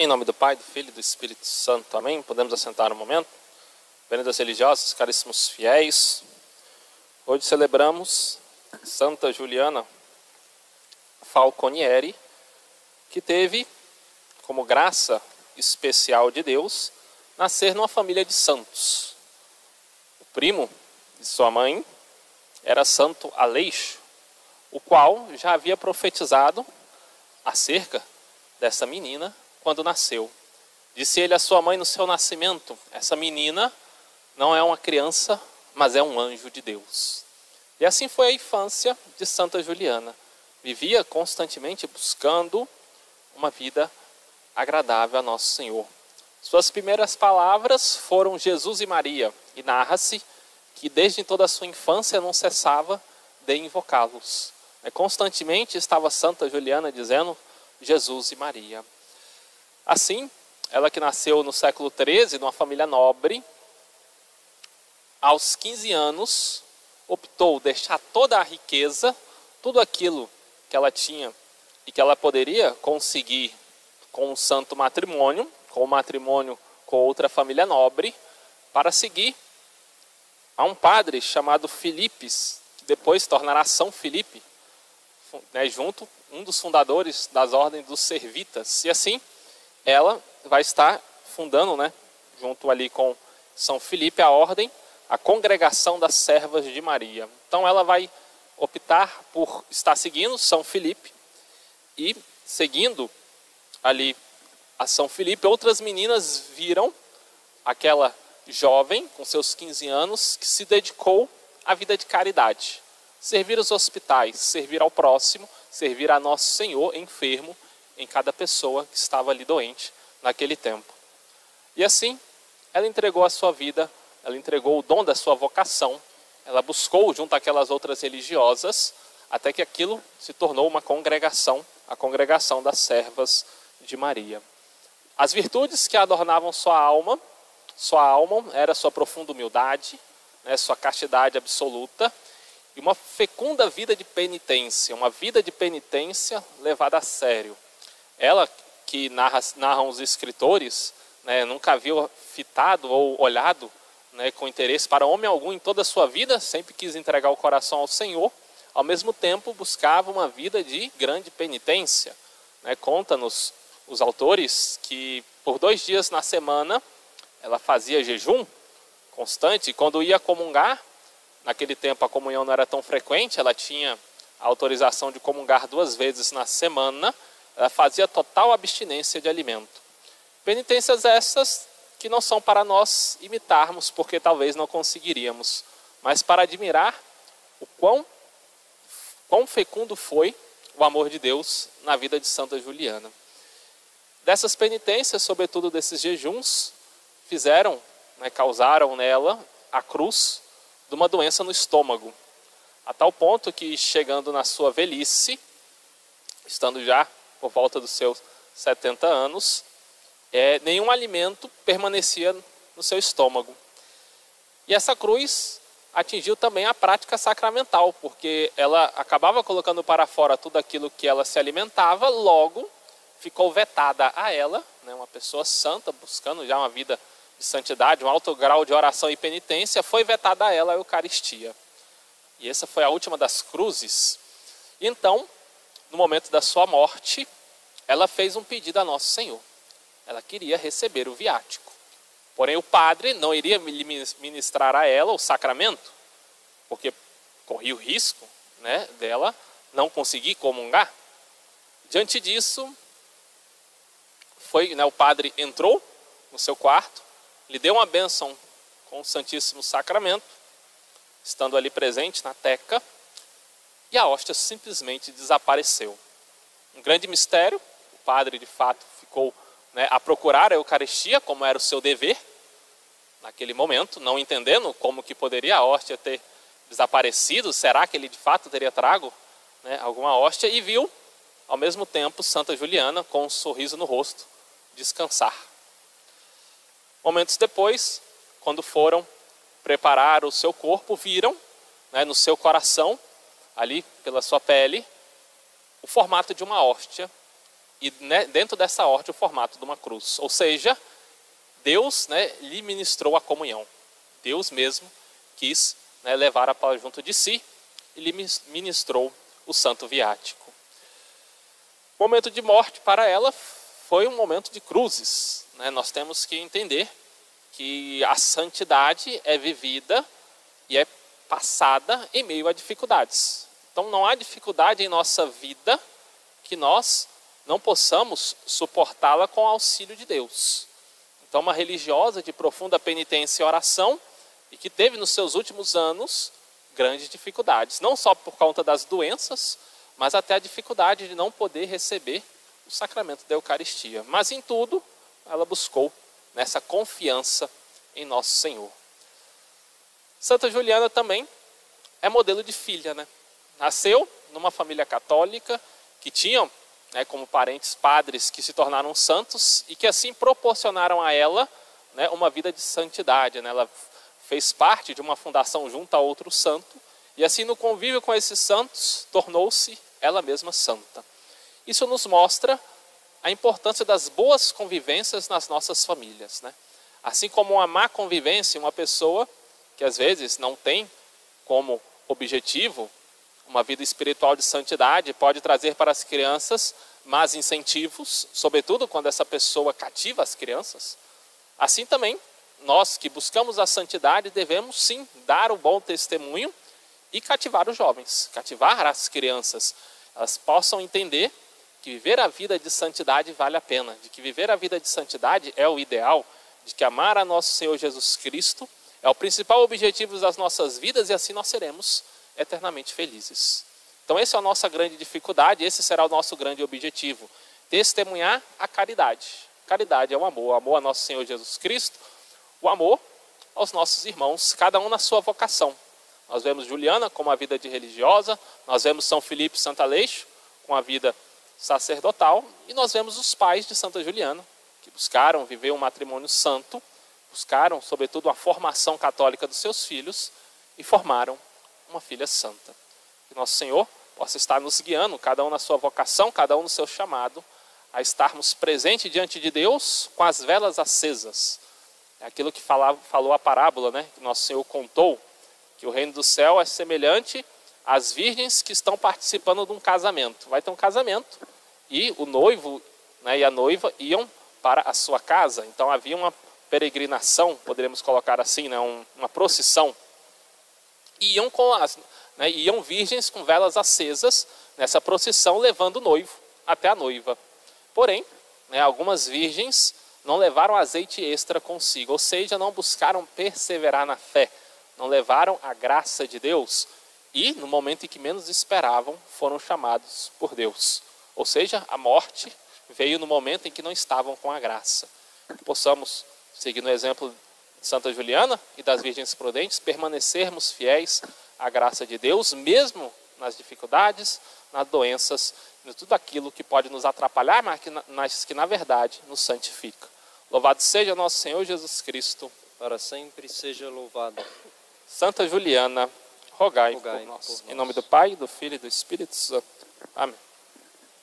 Em nome do Pai, do Filho e do Espírito Santo. Amém? Podemos assentar um momento? Veredas religiosas, caríssimos fiéis. Hoje celebramos Santa Juliana Falconieri, que teve como graça especial de Deus nascer numa família de santos. O primo de sua mãe era Santo Aleixo, o qual já havia profetizado acerca dessa menina quando nasceu. Disse ele à sua mãe no seu nascimento: Essa menina não é uma criança, mas é um anjo de Deus. E assim foi a infância de Santa Juliana. Vivia constantemente buscando uma vida agradável a Nosso Senhor. Suas primeiras palavras foram Jesus e Maria, e narra-se que desde toda a sua infância não cessava de invocá-los. Constantemente estava Santa Juliana dizendo Jesus e Maria. Assim, ela que nasceu no século XIII, numa família nobre, aos 15 anos, optou deixar toda a riqueza, tudo aquilo que ela tinha e que ela poderia conseguir com um santo matrimônio, com o um matrimônio com outra família nobre, para seguir a um padre chamado Filipes, que depois tornará São Filipe, né, junto um dos fundadores das ordens dos servitas. E assim, ela vai estar fundando, né, junto ali com São Filipe, a ordem, a congregação das servas de Maria. Então ela vai optar por estar seguindo São Filipe e seguindo ali a São Filipe, outras meninas viram aquela jovem com seus 15 anos que se dedicou à vida de caridade, servir os hospitais, servir ao próximo, servir a nosso Senhor enfermo em cada pessoa que estava ali doente naquele tempo. E assim, ela entregou a sua vida, ela entregou o dom da sua vocação, ela buscou junto àquelas outras religiosas, até que aquilo se tornou uma congregação, a congregação das servas de Maria. As virtudes que adornavam sua alma, sua alma era sua profunda humildade, né, sua castidade absoluta e uma fecunda vida de penitência, uma vida de penitência levada a sério. Ela, que narra, narram os escritores, né, nunca havia fitado ou olhado né, com interesse para homem algum em toda a sua vida, sempre quis entregar o coração ao Senhor, ao mesmo tempo buscava uma vida de grande penitência. Né, Conta-nos os autores que por dois dias na semana ela fazia jejum constante, e quando ia comungar, naquele tempo a comunhão não era tão frequente, ela tinha a autorização de comungar duas vezes na semana, fazia total abstinência de alimento. Penitências essas que não são para nós imitarmos, porque talvez não conseguiríamos, mas para admirar o quão, quão fecundo foi o amor de Deus na vida de Santa Juliana. Dessas penitências, sobretudo desses jejuns, fizeram, né, causaram nela a cruz de uma doença no estômago, a tal ponto que chegando na sua velhice, estando já por volta dos seus 70 anos, é, nenhum alimento permanecia no seu estômago. E essa cruz atingiu também a prática sacramental, porque ela acabava colocando para fora tudo aquilo que ela se alimentava, logo ficou vetada a ela, né, uma pessoa santa, buscando já uma vida de santidade, um alto grau de oração e penitência, foi vetada a ela a Eucaristia. E essa foi a última das cruzes. Então, no momento da sua morte, ela fez um pedido a Nosso Senhor. Ela queria receber o viático. Porém, o padre não iria ministrar a ela o sacramento, porque corria o risco né, dela não conseguir comungar. Diante disso, foi, né, o padre entrou no seu quarto, lhe deu uma bênção com o Santíssimo Sacramento, estando ali presente na teca, e a hóstia simplesmente desapareceu. Um grande mistério, o padre de fato ficou né, a procurar a Eucaristia, como era o seu dever, naquele momento, não entendendo como que poderia a hóstia ter desaparecido, será que ele de fato teria trago né, alguma hóstia, e viu, ao mesmo tempo, Santa Juliana com um sorriso no rosto, descansar. Momentos depois, quando foram preparar o seu corpo, viram né, no seu coração, ali pela sua pele, o formato de uma hóstia e né, dentro dessa horta o formato de uma cruz. Ou seja, Deus né, lhe ministrou a comunhão. Deus mesmo quis né, levar a para junto de si e lhe ministrou o santo viático. O momento de morte para ela foi um momento de cruzes. Né? Nós temos que entender que a santidade é vivida e é passada em meio a dificuldades. Então não há dificuldade em nossa vida que nós não possamos suportá-la com o auxílio de Deus. Então, uma religiosa de profunda penitência e oração, e que teve nos seus últimos anos grandes dificuldades, não só por conta das doenças, mas até a dificuldade de não poder receber o sacramento da Eucaristia. Mas em tudo, ela buscou nessa confiança em nosso Senhor. Santa Juliana também é modelo de filha, né? Nasceu numa família católica que tinham né, como parentes padres que se tornaram santos e que assim proporcionaram a ela né, uma vida de santidade. Né? Ela fez parte de uma fundação junto a outro santo e assim no convívio com esses santos tornou-se ela mesma santa. Isso nos mostra a importância das boas convivências nas nossas famílias. Né? Assim como uma má convivência, uma pessoa que às vezes não tem como objetivo uma vida espiritual de santidade pode trazer para as crianças más incentivos, sobretudo quando essa pessoa cativa as crianças. Assim também, nós que buscamos a santidade devemos sim dar o bom testemunho e cativar os jovens, cativar as crianças. Elas possam entender que viver a vida de santidade vale a pena, de que viver a vida de santidade é o ideal, de que amar a nosso Senhor Jesus Cristo é o principal objetivo das nossas vidas e assim nós seremos eternamente felizes. Então, essa é a nossa grande dificuldade, esse será o nosso grande objetivo: testemunhar a caridade. Caridade é o amor, o amor a nosso Senhor Jesus Cristo, o amor aos nossos irmãos, cada um na sua vocação. Nós vemos Juliana com uma vida de religiosa, nós vemos São Felipe e Santa Leixo com a vida sacerdotal, e nós vemos os pais de Santa Juliana, que buscaram viver um matrimônio santo, buscaram, sobretudo, a formação católica dos seus filhos e formaram uma filha santa. Que nosso Senhor possa estar nos guiando, cada um na sua vocação, cada um no seu chamado, a estarmos presentes diante de Deus com as velas acesas. É aquilo que falava, falou a parábola, né? Que nosso Senhor contou, que o reino do céu é semelhante às virgens que estão participando de um casamento. Vai ter um casamento e o noivo né, e a noiva iam para a sua casa. Então havia uma peregrinação, poderíamos colocar assim, né, uma procissão iam com as, né, iam virgens com velas acesas nessa procissão levando o noivo até a noiva. Porém, né, algumas virgens não levaram azeite extra consigo, ou seja, não buscaram perseverar na fé, não levaram a graça de Deus e, no momento em que menos esperavam, foram chamados por Deus. Ou seja, a morte veio no momento em que não estavam com a graça. Que possamos, seguir no exemplo Santa Juliana e das Virgens Prudentes, permanecermos fiéis à graça de Deus, mesmo nas dificuldades, nas doenças, em tudo aquilo que pode nos atrapalhar, mas que, na verdade nos santifica. Louvado seja nosso Senhor Jesus Cristo. Para sempre seja louvado. Santa Juliana, rogai, rogai por, nós. por nós. Em nome do Pai, do Filho e do Espírito Santo. Amém.